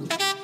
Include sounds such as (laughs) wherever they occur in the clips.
Mm-hmm.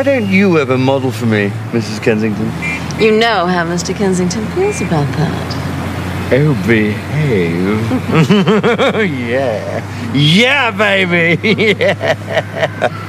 Why don't you ever model for me, Mrs. Kensington? You know how Mr. Kensington feels about that. Oh, behave. (laughs) yeah. Yeah, baby. (laughs) Yeah.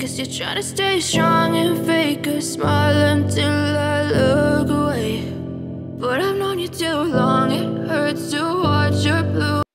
Guess you're trying to stay strong and fake a smile until I look away. But I've known you too long, it hurts to watch your blue.